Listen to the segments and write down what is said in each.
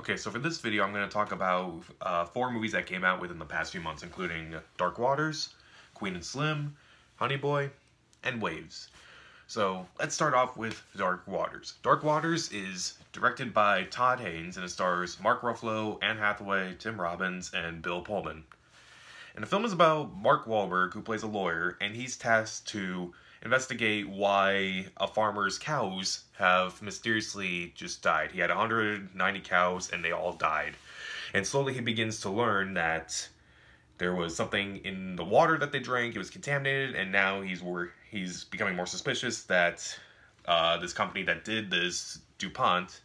Okay, so for this video, I'm going to talk about uh, four movies that came out within the past few months, including Dark Waters, Queen and Slim, Honey Boy, and Waves. So let's start off with Dark Waters. Dark Waters is directed by Todd Haynes and it stars Mark Ruffalo, Anne Hathaway, Tim Robbins, and Bill Pullman. And the film is about Mark Wahlberg, who plays a lawyer, and he's tasked to investigate why a farmer's cows have mysteriously just died. He had 190 cows and they all died. And slowly he begins to learn that there was something in the water that they drank, it was contaminated, and now he's he's becoming more suspicious that uh, this company that did this, DuPont,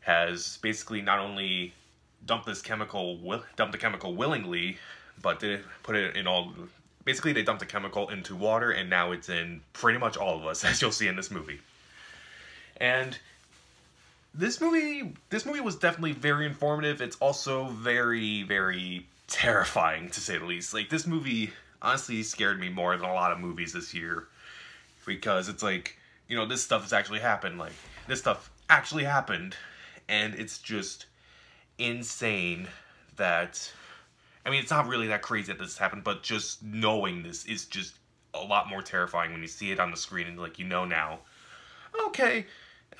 has basically not only dumped this chemical, dumped the chemical willingly, but did put it in all basically they dumped a chemical into water and now it's in pretty much all of us as you'll see in this movie. And this movie this movie was definitely very informative. It's also very very terrifying to say the least. Like this movie honestly scared me more than a lot of movies this year because it's like you know this stuff has actually happened. Like this stuff actually happened and it's just insane that I mean, it's not really that crazy that this happened, but just knowing this is just a lot more terrifying when you see it on the screen and like you know now. Okay,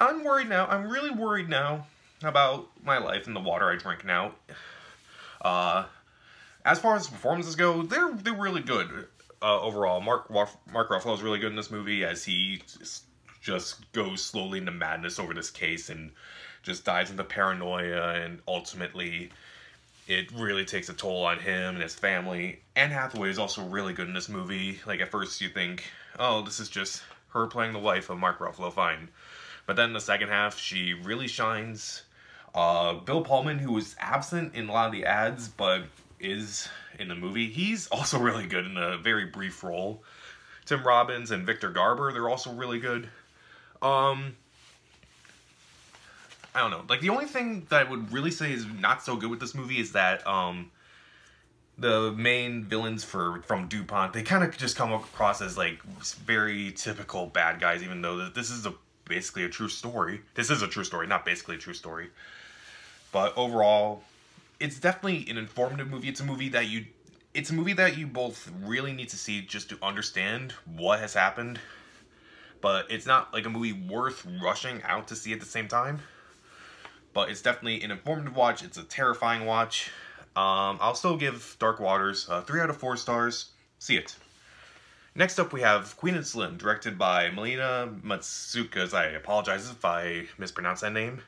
I'm worried now. I'm really worried now about my life and the water I drink now. Uh, as far as performances go, they're they're really good uh, overall. Mark Mark Ruffalo is really good in this movie as he just goes slowly into madness over this case and just dives into paranoia and ultimately it really takes a toll on him and his family. Anne Hathaway is also really good in this movie. Like, at first you think, oh, this is just her playing the wife of Mark Ruffalo, fine. But then the second half, she really shines. Uh, Bill Pullman, who was absent in a lot of the ads, but is in the movie, he's also really good in a very brief role. Tim Robbins and Victor Garber, they're also really good. Um, I don't know. Like the only thing that I would really say is not so good with this movie is that um the main villains for from DuPont, they kind of just come across as like very typical bad guys even though this is a basically a true story. This is a true story, not basically a true story. But overall, it's definitely an informative movie. It's a movie that you it's a movie that you both really need to see just to understand what has happened. But it's not like a movie worth rushing out to see at the same time but it's definitely an informative watch. It's a terrifying watch. Um, I'll still give Dark Waters uh, 3 out of 4 stars. See it. Next up we have Queen and Slim, directed by Melina Matsoukas. I apologize if I mispronounce that name.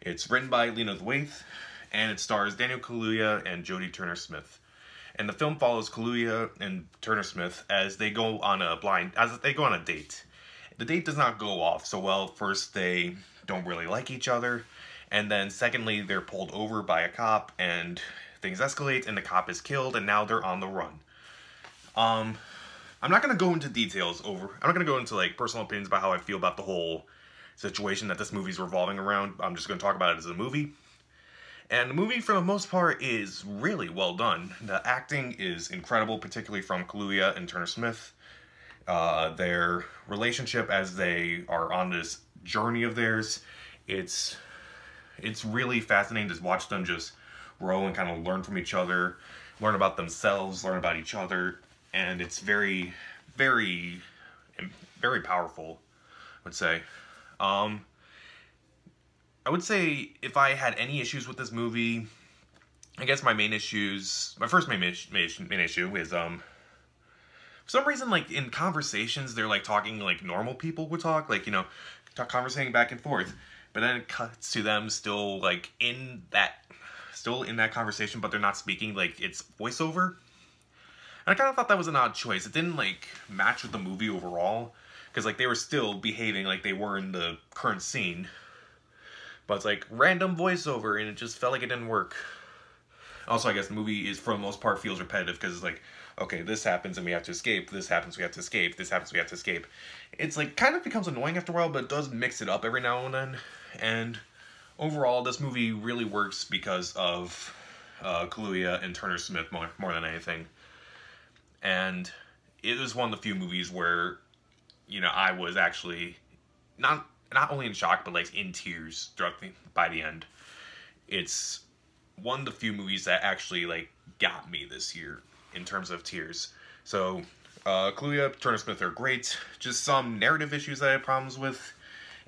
It's written by Lena Waithe, and it stars Daniel Kaluuya and Jodie Turner-Smith. And the film follows Kaluuya and Turner-Smith as they go on a blind, as they go on a date. The date does not go off so well. First, they don't really like each other, and then secondly, they're pulled over by a cop and things escalate and the cop is killed and now they're on the run. Um, I'm not going to go into details over, I'm not going to go into like personal opinions about how I feel about the whole situation that this movie's revolving around. I'm just going to talk about it as a movie. And the movie, for the most part, is really well done. The acting is incredible, particularly from Kaluuya and Turner-Smith. Uh, their relationship as they are on this journey of theirs, it's it's really fascinating to watch them just grow and kind of learn from each other, learn about themselves, learn about each other, and it's very, very, very powerful, I would say. Um, I would say if I had any issues with this movie, I guess my main issues, my first main, main, issue is, um, for some reason, like, in conversations, they're, like, talking like normal people would talk, like, you know, talk, conversating back and forth but then it cuts to them still like in that still in that conversation but they're not speaking like it's voiceover. And i kind of thought that was an odd choice. It didn't like match with the movie overall because like they were still behaving like they were in the current scene. But it's like random voiceover and it just felt like it didn't work. Also i guess the movie is for the most part feels repetitive because it's like okay, this happens and we have to escape, this happens, we have to escape, this happens, we have to escape. It's like, kind of becomes annoying after a while, but it does mix it up every now and then. And overall, this movie really works because of uh, Kaluuya and Turner Smith more, more than anything. And it was one of the few movies where, you know, I was actually not not only in shock, but like in tears throughout the, by the end. it's one of the few movies that actually like got me this year in terms of tears. So, uh, Kaluuya, Turner Smith are great. Just some narrative issues I had problems with,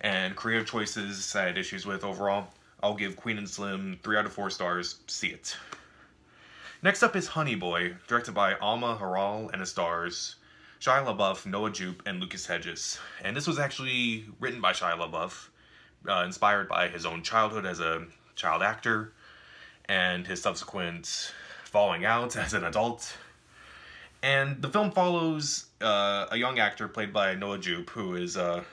and creative choices I had issues with overall. I'll give Queen and Slim 3 out of 4 stars. See it. Next up is Honey Boy, directed by Alma Har'el and it stars Shia LaBeouf, Noah Jupe, and Lucas Hedges. And this was actually written by Shia LaBeouf, uh, inspired by his own childhood as a child actor and his subsequent falling out as an adult. And the film follows uh, a young actor played by Noah Jupe, who is a,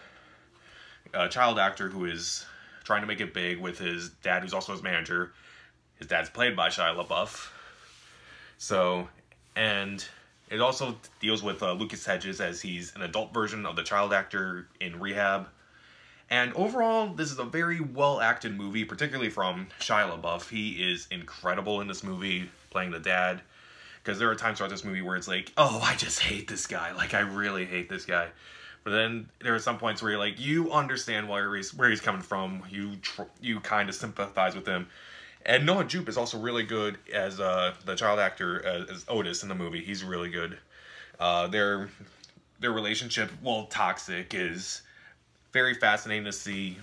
a child actor who is trying to make it big with his dad, who's also his manager. His dad's played by Shia LaBeouf. So, and it also deals with uh, Lucas Hedges as he's an adult version of the child actor in rehab. And overall, this is a very well acted movie, particularly from Shia LaBeouf. He is incredible in this movie, playing the dad. Because there are times throughout this movie where it's like, oh, I just hate this guy. Like, I really hate this guy. But then there are some points where you're like, you understand where he's where he's coming from. You you kind of sympathize with him. And Noah Jupe is also really good as uh, the child actor as, as, Otis in the movie. He's really good. Uh, their their relationship, well, toxic, is very fascinating to see.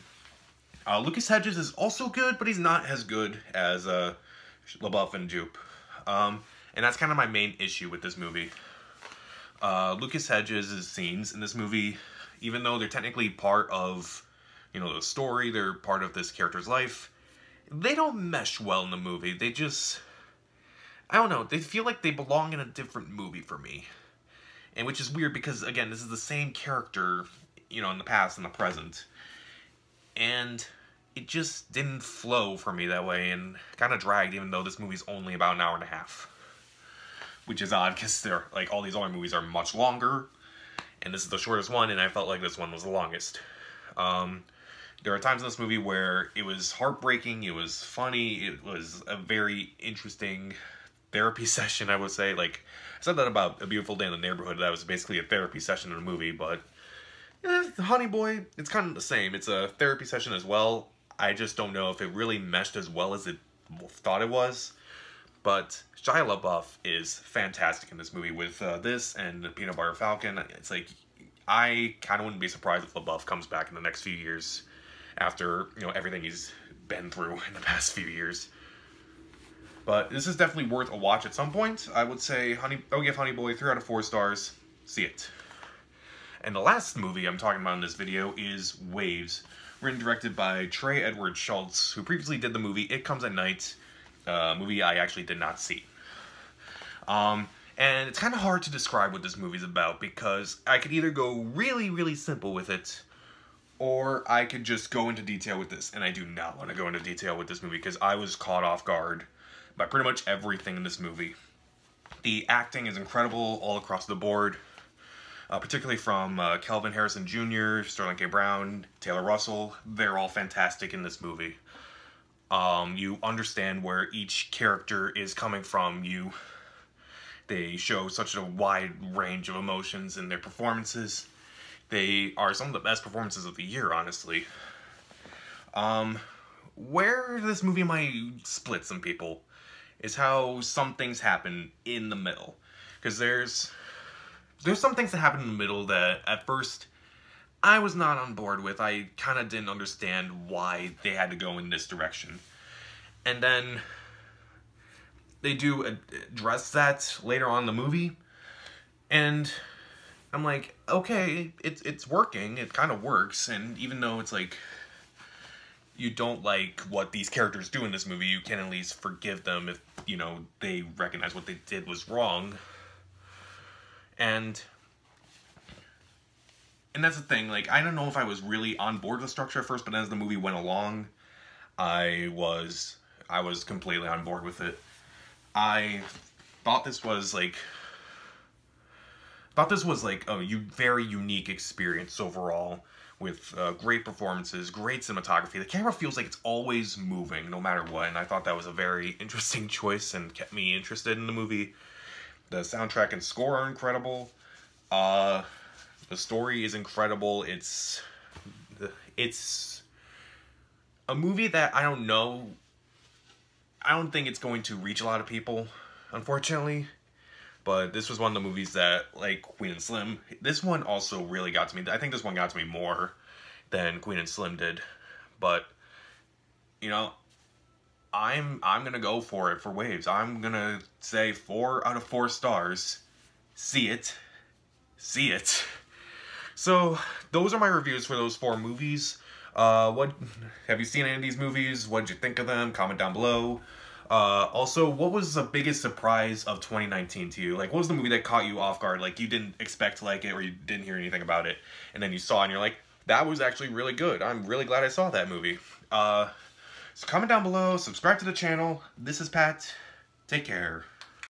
Uh, Lucas Hedges is also good, but he's not as good as uh, LaBeouf and Jupe. Um, and that's kind of my main issue with this movie. Uh, Lucas Hedges' scenes in this movie, even though they're technically part of, you know, the story, they're part of this character's life, they don't mesh well in the movie. They just, I don't know, they feel like they belong in a different movie for me. And which is weird because, again, this is the same character, you know, in the past and the present. And it just didn't flow for me that way and kind of dragged even though this movie's only about an hour and a half which is odd because they're like all these other movies are much longer, and this is the shortest one, and I felt like this one was the longest. Um, there are times in this movie where it was heartbreaking, it was funny, it was a very interesting therapy session, I would say. Like, I said that about A Beautiful Day in the Neighborhood, that was basically a therapy session in a movie, but eh, Honey Boy, it's kind of the same. It's a therapy session as well. I just don't know if it really meshed as well as it thought it was. But Shia LaBeouf is fantastic in this movie with uh, this and the Peanut Butter Falcon. It's like I kind of wouldn't be surprised if LaBeouf comes back in the next few years after you know everything he's been through in the past few years. But this is definitely worth a watch at some point. I would say Honey, I would give Honey Boy three out of four stars. See it. And the last movie I'm talking about in this video is Waves, written directed by Trey Edward Shults, who previously did the movie It Comes at Night uh, movie I actually did not see. Um, and it's kind of hard to describe what this movie's about because I could either go really, really simple with it, or I could just go into detail with this. And I do not want to go into detail with this movie because I was caught off guard by pretty much everything in this movie. The acting is incredible all across the board, uh, particularly from uh, Kelvin Harrison Jr., Sterling K. Brown, Taylor Russell. They're all fantastic in this movie. Um, you understand where each character is coming from. You they show such a wide range of emotions in their performances. They are some of the best performances of the year, honestly. Um, where this movie might split some people is how some things happen in the middle. Because there's there's some things that happen in the middle that at first I was not on board with. I kind of didn't understand why they had to go in this direction. And then they do address that later on the movie. And I'm like, okay, it's it's working. It kind of works. And even though it's like you don't like what these characters do in this movie, you can at least forgive them if, you know, they recognize what they did was wrong. And and that's the thing, like, I don't know if I was really on board with the structure at first, but as the movie went along, I was, I was completely on board with it. I thought this was, like, thought this was, like, a very unique experience overall, with uh, great performances, great cinematography. The camera feels like it's always moving, no matter what, and I thought that was a very interesting choice and kept me interested in the movie. The soundtrack and score are incredible. Uh, the story is incredible. It's it's a movie that I don't know I don't think it's going to reach a lot of people, unfortunately. But this was one of the movies that, like Queen and Slim, this one also really got to me. I think this one got to me more than Queen and Slim did. But, you know, I'm I'm gonna go for it for Waves. I'm gonna say four out of four stars. See it. See it. So, those are my reviews for those four movies. Uh, what have you seen any of these movies? What did you think of them? Comment down below. Uh, also, what was the biggest surprise of 2019 to you? Like, what was the movie that caught you off guard? Like, you didn't expect to like it or you didn't hear anything about it, and then you saw and you're like, that was actually really good. I'm really glad I saw that movie. Uh, so comment down below, subscribe to the channel. This is Pat. Take care.